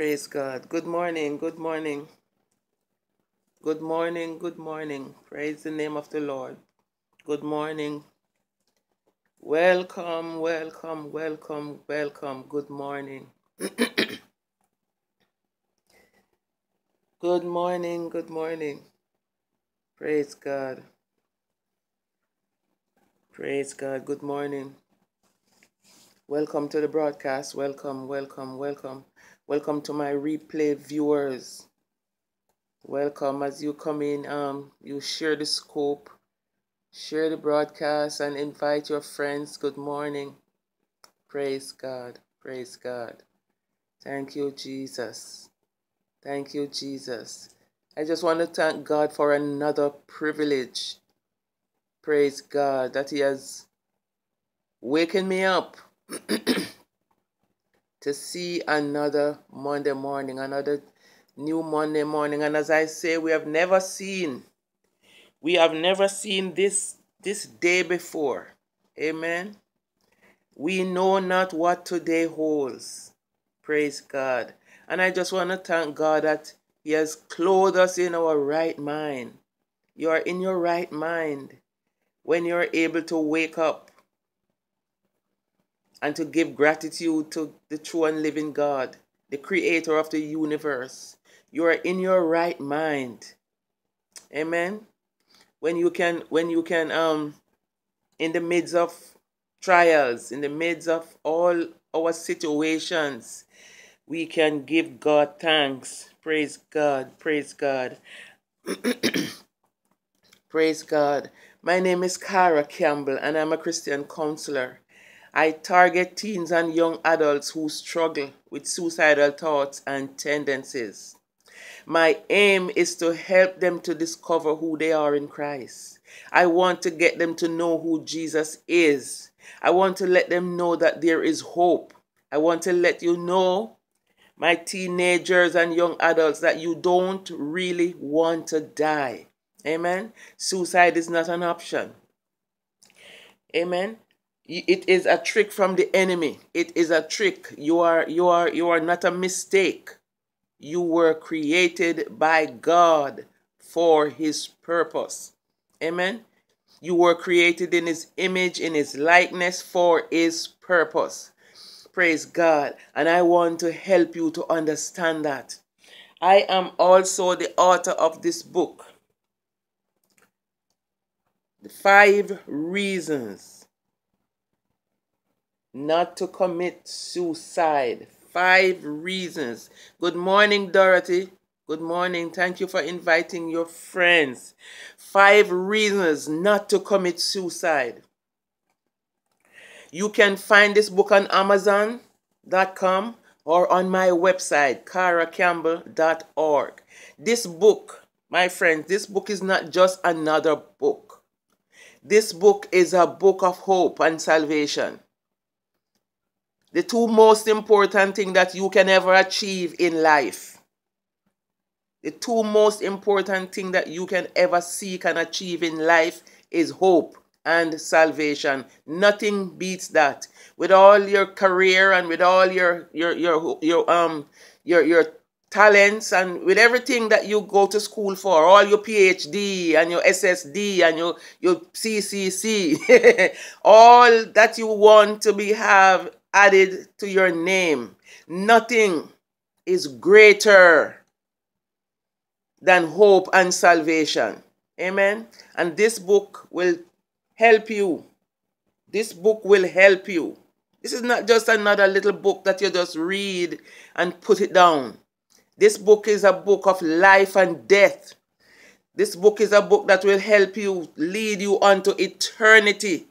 Praise God. Good morning. Good morning. Good morning. Good morning. Praise the name of the Lord. Good morning. Welcome, welcome, welcome, welcome. Good morning. Good morning. Good morning. Praise God. Praise God. Good morning. Welcome to the broadcast. Welcome, welcome, welcome. Welcome to my replay viewers. Welcome as you come in. Um, you share the scope, share the broadcast, and invite your friends. Good morning. Praise God. Praise God. Thank you, Jesus. Thank you, Jesus. I just want to thank God for another privilege. Praise God that He has waken me up to see another Monday morning, another new Monday morning. And as I say, we have never seen, we have never seen this this day before. Amen. We know not what today holds. Praise God. And I just want to thank God that He has clothed us in our right mind. You are in your right mind when you're able to wake up and to give gratitude to the true and living God, the creator of the universe. You are in your right mind. Amen. When you can when you can um in the midst of trials, in the midst of all our situations, we can give God thanks. Praise God. Praise God. Praise God. My name is Cara Campbell and I'm a Christian counselor. I target teens and young adults who struggle with suicidal thoughts and tendencies. My aim is to help them to discover who they are in Christ. I want to get them to know who Jesus is. I want to let them know that there is hope. I want to let you know, my teenagers and young adults, that you don't really want to die. Amen. Suicide is not an option. Amen it is a trick from the enemy. It is a trick. You are you are you are not a mistake. You were created by god for his purpose. Amen? You were created in his image in his likeness for his purpose. Praise god. And i want to help you to understand that. I am also the author of this book. The five reasons not to commit suicide. Five reasons. Good morning, Dorothy. Good morning. Thank you for inviting your friends. Five reasons not to commit suicide. You can find this book on Amazon.com or on my website, caracampbell.org. This book, my friends, this book is not just another book. This book is a book of hope and salvation the two most important things that you can ever achieve in life. The two most important things that you can ever seek and achieve in life is hope and salvation. Nothing beats that. With all your career and with all your your your your um your your talents and with everything that you go to school for, all your PhD and your SSD and your your CCC, all that you want to be have added to your name. Nothing is greater than hope and salvation. Amen. And this book will help you. This book will help you. This is not just another little book that you just read and put it down. This book is a book of life and death. This book is a book that will help you lead you onto eternity.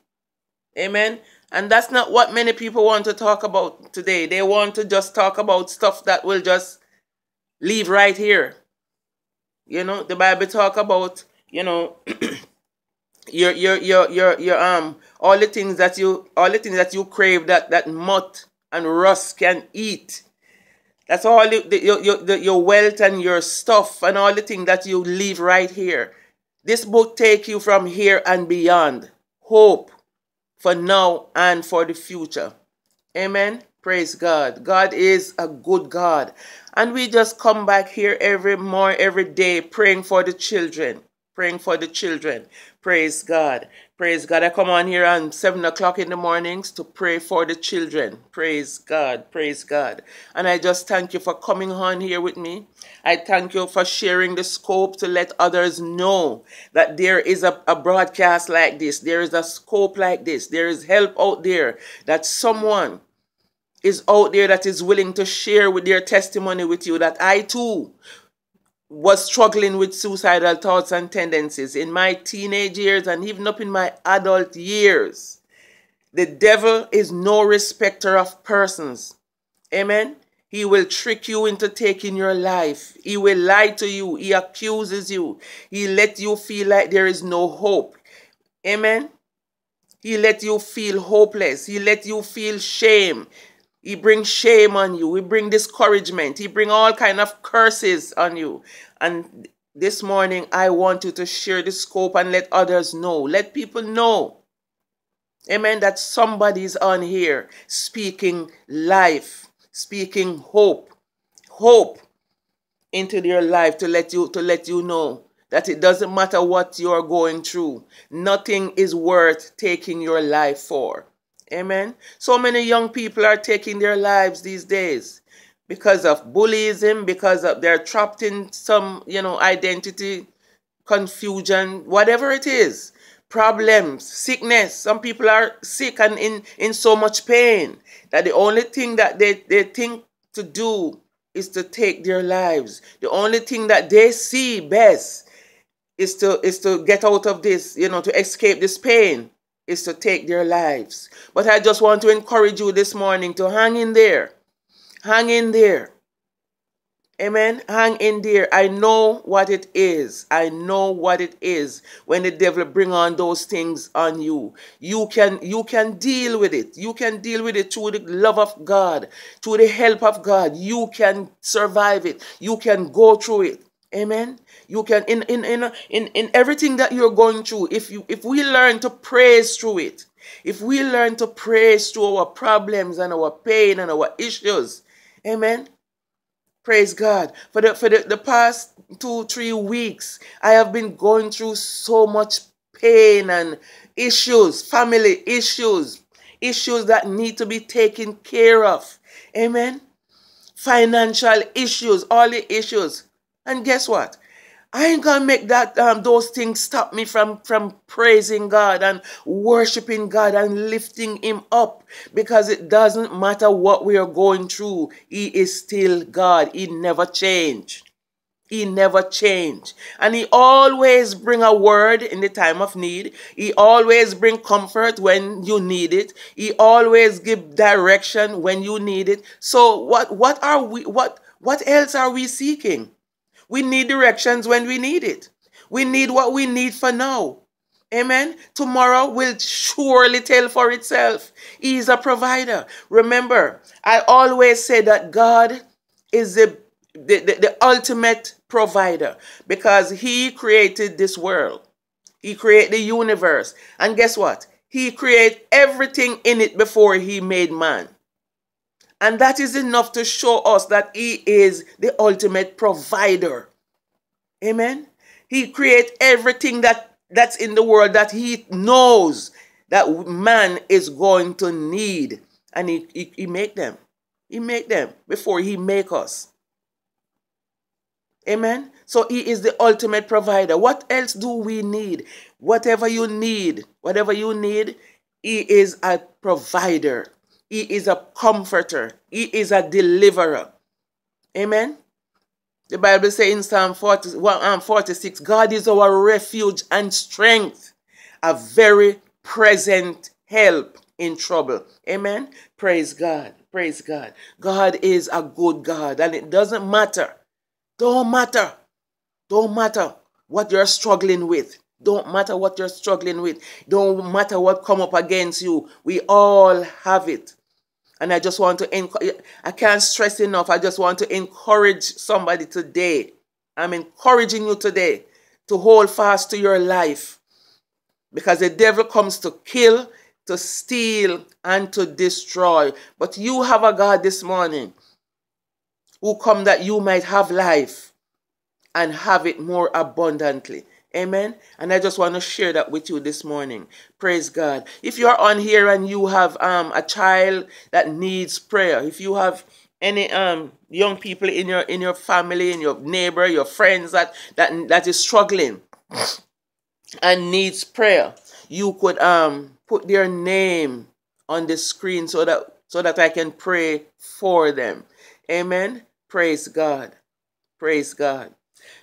Amen. And that's not what many people want to talk about today. They want to just talk about stuff that will just leave right here. You know, the Bible talk about, you know, your your your your your um all the things that you all the things that you crave that that moth and rust can eat. That's all the, the, your, your, your wealth and your stuff and all the things that you leave right here. This book take you from here and beyond. Hope for now and for the future. Amen. Praise God. God is a good God. And we just come back here every more every day praying for the children. Praying for the children. Praise God. Praise God. I come on here on 7 o'clock in the mornings to pray for the children. Praise God. Praise God. And I just thank you for coming on here with me. I thank you for sharing the scope to let others know that there is a, a broadcast like this. There is a scope like this. There is help out there that someone is out there that is willing to share with their testimony with you that I too was struggling with suicidal thoughts and tendencies in my teenage years and even up in my adult years. The devil is no respecter of persons. Amen. He will trick you into taking your life. He will lie to you. He accuses you. He let you feel like there is no hope. Amen. He let you feel hopeless. He let you feel shame. He bring shame on you. He bring discouragement. He bring all kind of curses on you. And this morning, I want you to share the scope and let others know. Let people know. Amen. That somebody's on here speaking life, speaking hope, hope into their life to let you to let you know that it doesn't matter what you're going through. Nothing is worth taking your life for. Amen. So many young people are taking their lives these days because of bullying, because of they're trapped in some, you know, identity confusion, whatever it is, problems, sickness. Some people are sick and in, in so much pain that the only thing that they, they think to do is to take their lives. The only thing that they see best is to is to get out of this, you know, to escape this pain is to take their lives. But I just want to encourage you this morning to hang in there. Hang in there. Amen. Hang in there. I know what it is. I know what it is when the devil bring on those things on you. You can you can deal with it. You can deal with it through the love of God, through the help of God. You can survive it. You can go through it. Amen. You can in in in in, in everything that you're going through, if you if we learn to praise through it, if we learn to praise through our problems and our pain and our issues, amen. Praise God. For the for the, the past two, three weeks, I have been going through so much pain and issues, family issues, issues that need to be taken care of. Amen. Financial issues, all the issues. And guess what? I ain't gonna make that um, those things stop me from from praising God and worshiping God and lifting Him up because it doesn't matter what we are going through. He is still God. He never changed. He never changed. And he always bring a word in the time of need. He always bring comfort when you need it. He always give direction when you need it. So what what are we what what else are we seeking? We need directions when we need it. We need what we need for now. Amen. Tomorrow will surely tell for itself. He is a provider. Remember, I always say that God is the, the, the, the ultimate provider because He created this world. He created the universe. And guess what? He created everything in it before He made man. And that is enough to show us that He is the ultimate provider. Amen. He creates everything that, that's in the world that He knows that man is going to need. And He, he, he make them. He make them before He make us. Amen. So He is the ultimate provider. What else do we need? Whatever you need, whatever you need, He is a provider. He is a comforter. He is a deliverer. Amen. The Bible says in Psalm 40, um, 46, God is our refuge and strength, a very present help in trouble. Amen. Praise God. Praise God. God is a good God, and it doesn't matter. Don't matter. Don't matter what you're struggling with. Don't matter what you're struggling with. Don't matter what come up against you. We all have it. And I just want to, I can't stress enough. I just want to encourage somebody today. I'm encouraging you today to hold fast to your life because the devil comes to kill, to steal, and to destroy. But you have a God this morning who come that you might have life and have it more abundantly. Amen. And I just want to share that with you this morning. Praise God. If you're on here and you have um a child that needs prayer, if you have any um young people in your in your family, in your neighbor, your friends that that that is struggling and needs prayer, you could um put their name on the screen so that so that I can pray for them. Amen. Praise God. Praise God.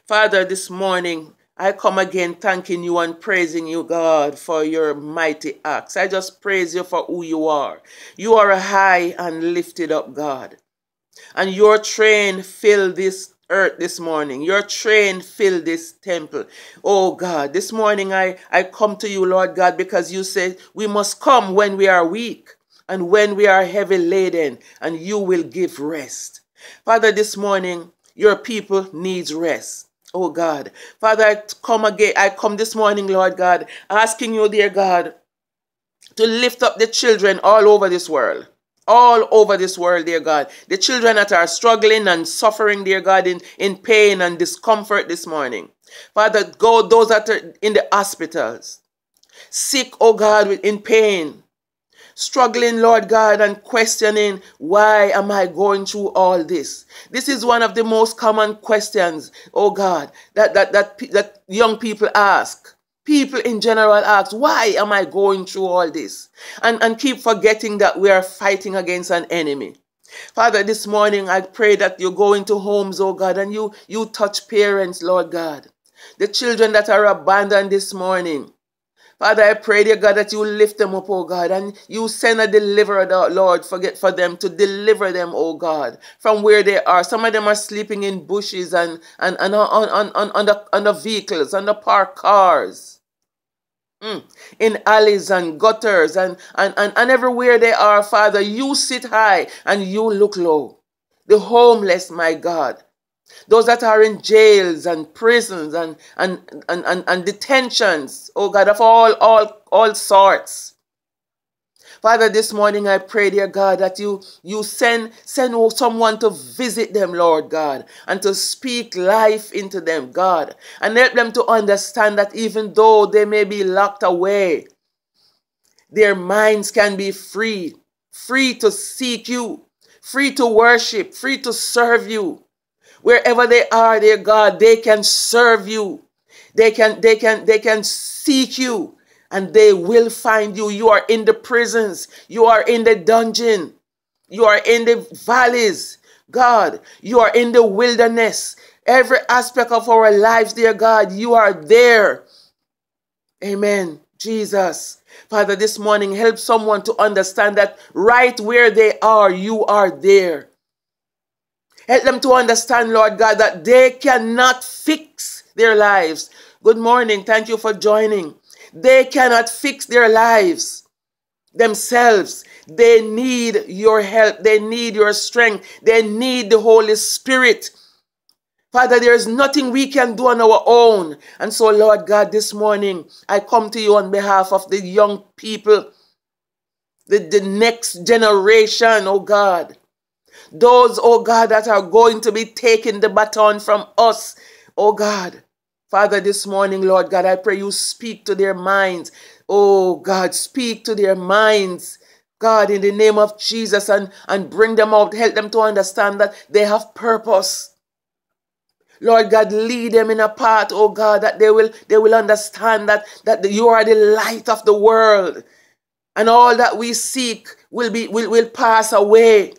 Father, this morning I come again thanking you and praising you, God, for your mighty acts. I just praise you for who you are. You are a high and lifted up God. And your train fill this earth this morning. Your train fill this temple. Oh God, this morning I, I come to you, Lord God, because you said we must come when we are weak and when we are heavy laden, and you will give rest. Father, this morning your people needs rest. Oh God. Father, I come again. I come this morning, Lord God, asking you, dear God, to lift up the children all over this world. All over this world, dear God. The children that are struggling and suffering, dear God, in, in pain and discomfort this morning. Father, go those that are in the hospitals. Sick, oh God, in pain struggling, Lord God, and questioning, why am I going through all this? This is one of the most common questions, oh God, that, that, that, that young people ask. People in general ask, why am I going through all this? And, and keep forgetting that we are fighting against an enemy. Father, this morning I pray that you go into homes, oh God, and you, you touch parents, Lord God. The children that are abandoned this morning. Father, I pray, dear God, that you lift them up, oh God, and you send a deliverer, Lord, forget for them to deliver them, oh God, from where they are. Some of them are sleeping in bushes and, and, and on, on, on, on, the, on the vehicles, on the parked cars. Mm. In alleys and gutters and, and, and, and everywhere they are, Father, you sit high and you look low. The homeless, my God those that are in jails and prisons and, and, and, and, and detentions, oh God, of all, all, all sorts. Father, this morning I pray, dear God, that you, you send, send oh, someone to visit them, Lord God, and to speak life into them, God, and help them to understand that even though they may be locked away, their minds can be free, free to seek you, free to worship, free to serve you. Wherever they are, dear God, they can serve you. They can, they can, they can seek you and they will find you. You are in the prisons. You are in the dungeon. You are in the valleys. God, you are in the wilderness. Every aspect of our lives, dear God, you are there. Amen. Jesus. Father, this morning, help someone to understand that right where they are, you are there. Help them to understand, Lord God, that they cannot fix their lives. Good morning. Thank you for joining. They cannot fix their lives themselves. They need your help. They need your strength. They need the Holy Spirit. Father, there is nothing we can do on our own. And so, Lord God, this morning, I come to you on behalf of the young people, the, the next generation, oh God. Those, oh God, that are going to be taking the baton from us, oh God. Father, this morning, Lord God, I pray you speak to their minds. Oh God, speak to their minds. God, in the name of Jesus, and, and bring them out. Help them to understand that they have purpose. Lord God, lead them in a path, oh God, that they will they will understand that, that you are the light of the world. And all that we seek will be will, will pass away.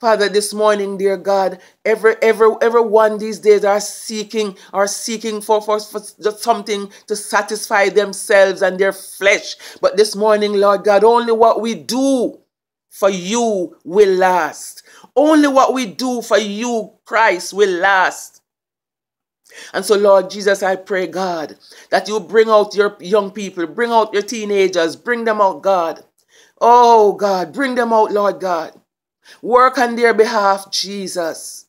Father, this morning, dear God, every every everyone these days are seeking are seeking for, for, for something to satisfy themselves and their flesh. But this morning, Lord God, only what we do for you will last. Only what we do for you, Christ, will last. And so, Lord Jesus, I pray, God, that you bring out your young people, bring out your teenagers, bring them out, God. Oh, God, bring them out, Lord God. Work on their behalf, Jesus.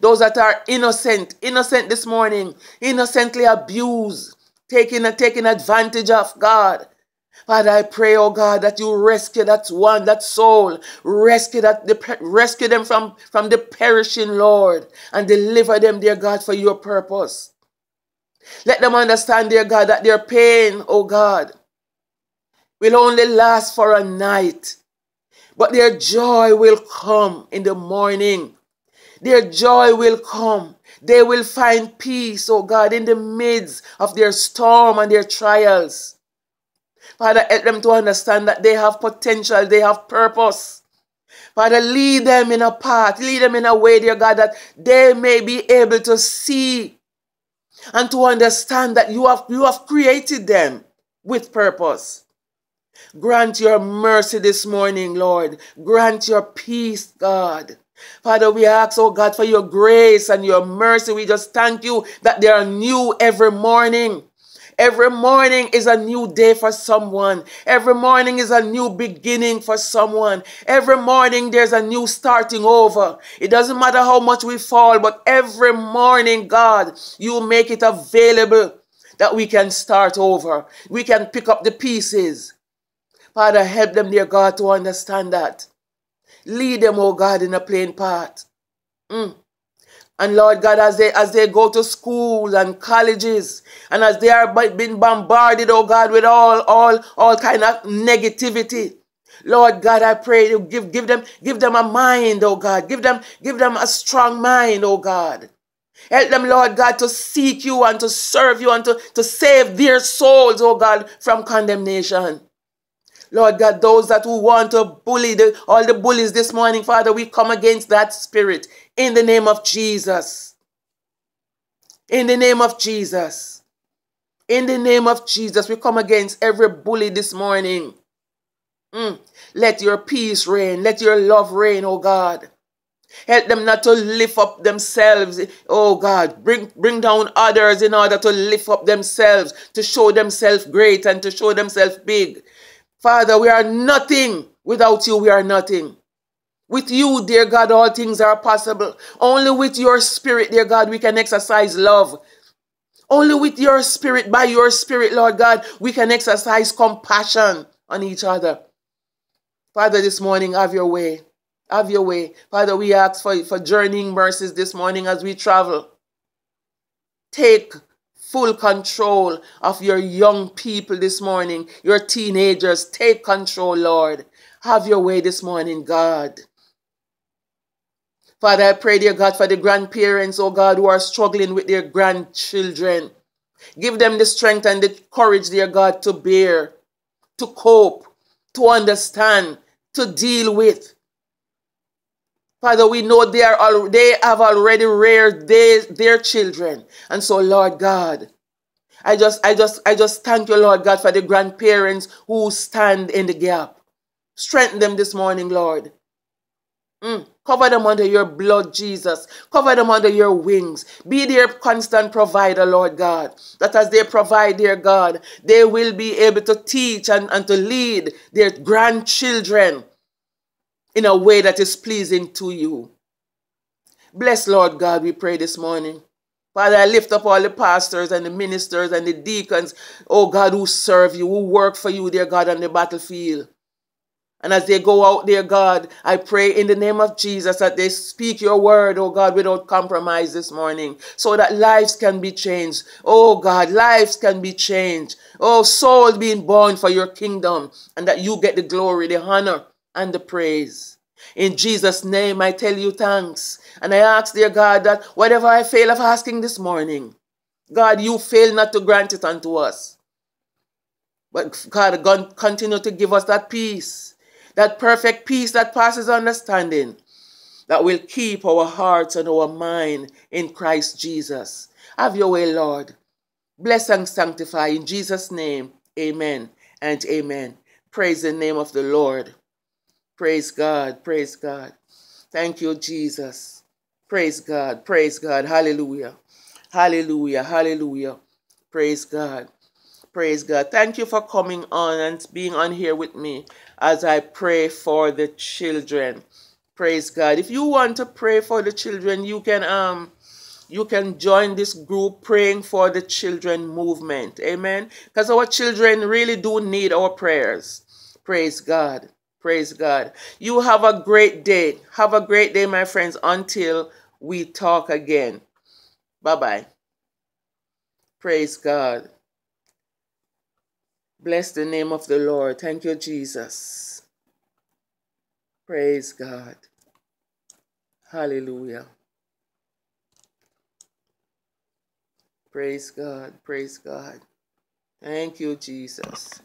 Those that are innocent, innocent this morning, innocently abused, taking, taking advantage of God. Father, I pray, oh God, that you rescue that one, that soul, rescue that, rescue them from, from the perishing, Lord, and deliver them, dear God, for your purpose. Let them understand, dear God, that their pain, oh God, will only last for a night, but their joy will come in the morning. Their joy will come. They will find peace, oh God, in the midst of their storm and their trials. Father, help them to understand that they have potential, they have purpose. Father, lead them in a path, lead them in a way, dear God, that they may be able to see and to understand that you have, you have created them with purpose. Grant your mercy this morning, Lord. Grant your peace, God. Father, we ask, oh God, for your grace and your mercy. We just thank you that they are new every morning. Every morning is a new day for someone. Every morning is a new beginning for someone. Every morning there's a new starting over. It doesn't matter how much we fall, but every morning, God, you make it available that we can start over. We can pick up the pieces. Father, help them, dear God, to understand that. Lead them, oh God, in a plain path. Mm. And Lord God, as they as they go to schools and colleges, and as they are being bombarded, oh God, with all all all kind of negativity. Lord God, I pray you give give them give them a mind, oh God. Give them give them a strong mind, oh God. Help them, Lord God, to seek you and to serve you and to, to save their souls, oh God, from condemnation. Lord God, those that who want to bully the, all the bullies this morning, Father, we come against that spirit in the name of Jesus. In the name of Jesus. In the name of Jesus, we come against every bully this morning. Mm. Let your peace reign. Let your love reign, oh God. Help them not to lift up themselves. Oh God, bring, bring down others in order to lift up themselves, to show themselves great and to show themselves big. Father, we are nothing. Without you, we are nothing. With you, dear God, all things are possible. Only with your spirit, dear God, we can exercise love. Only with your spirit, by your spirit, Lord God, we can exercise compassion on each other. Father, this morning, have your way. Have your way. Father, we ask for, for journeying mercies this morning as we travel. Take full control of your young people this morning, your teenagers. Take control, Lord. Have your way this morning, God. Father, I pray, dear God, for the grandparents, oh God, who are struggling with their grandchildren. Give them the strength and the courage, dear God, to bear, to cope, to understand, to deal with. Father, we know they are all they have already reared their, their children. And so, Lord God, I just I just I just thank you, Lord God, for the grandparents who stand in the gap. Strengthen them this morning, Lord. Mm. Cover them under your blood, Jesus. Cover them under your wings. Be their constant provider, Lord God. That as they provide, dear God, they will be able to teach and, and to lead their grandchildren in a way that is pleasing to you. Bless, Lord God, we pray this morning. Father, I lift up all the pastors and the ministers and the deacons, oh God, who serve you, who work for you, dear God, on the battlefield. And as they go out there, God, I pray in the name of Jesus that they speak your word, oh God, without compromise this morning, so that lives can be changed. Oh God, lives can be changed. Oh, souls being born for your kingdom, and that you get the glory, the honor, and the praise. In Jesus' name, I tell you thanks. And I ask, dear God, that whatever I fail of asking this morning, God, you fail not to grant it unto us. But God, God, continue to give us that peace, that perfect peace that passes understanding, that will keep our hearts and our mind in Christ Jesus. Have your way, Lord. Bless and sanctify in Jesus' name. Amen and amen. Praise the name of the Lord. Praise God. Praise God. Thank you, Jesus. Praise God. Praise God. Hallelujah. Hallelujah. Hallelujah. Praise God. Praise God. Thank you for coming on and being on here with me as I pray for the children. Praise God. If you want to pray for the children, you can um you can join this group praying for the children movement. Amen. Because our children really do need our prayers. Praise God. Praise God. You have a great day. Have a great day, my friends, until we talk again. Bye bye. Praise God. Bless the name of the Lord. Thank you, Jesus. Praise God. Hallelujah. Praise God. Praise God. Thank you, Jesus.